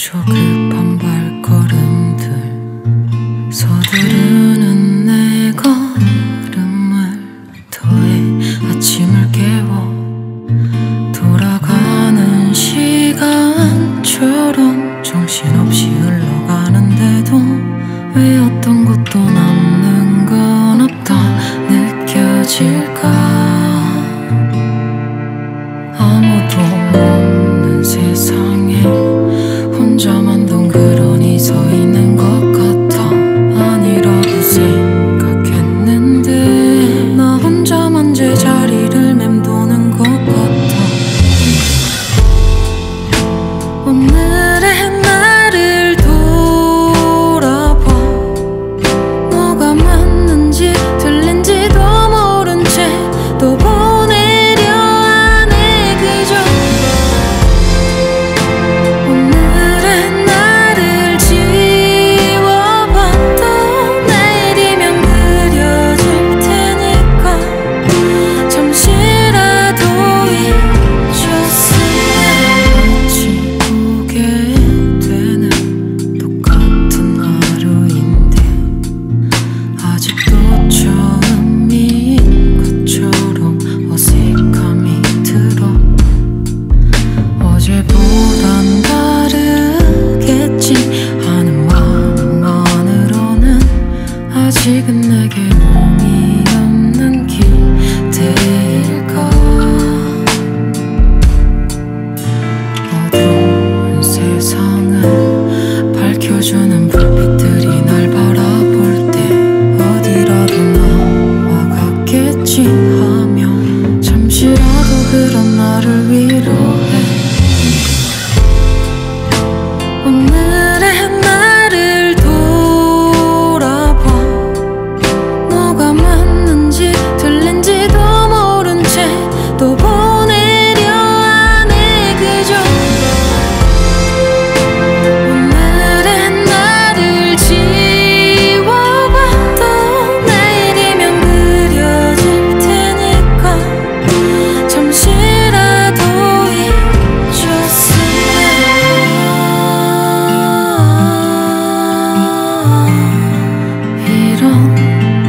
조금 정신없이 흘러가는데도 왜 위로해 오늘 on